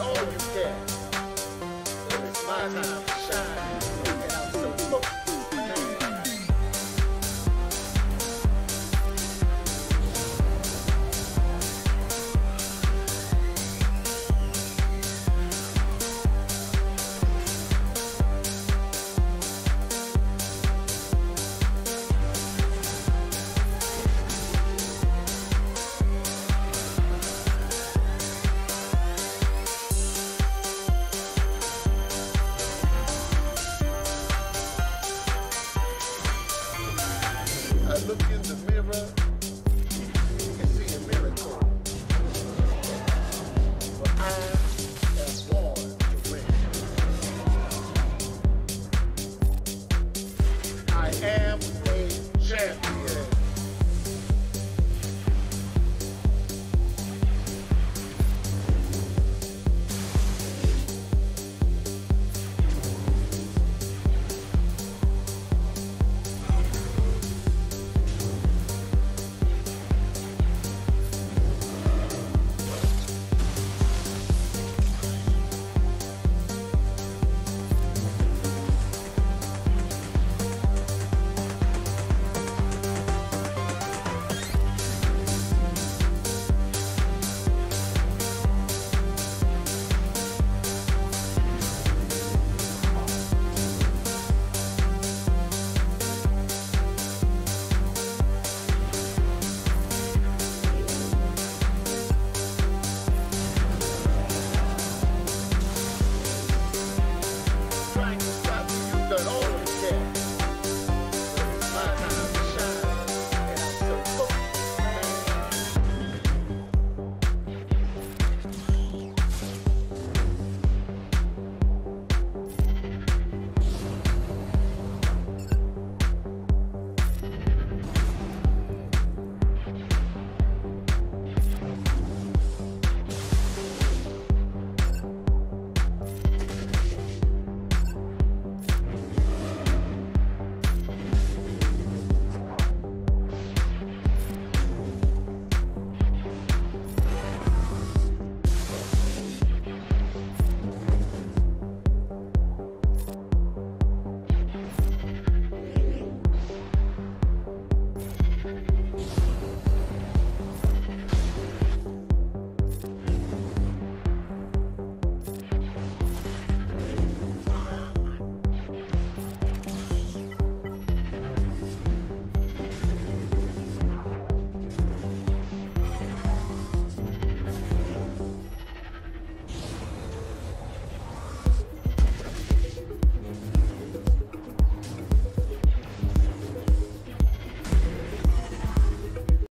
all you can. But it's my time to shine. I look in the mirror.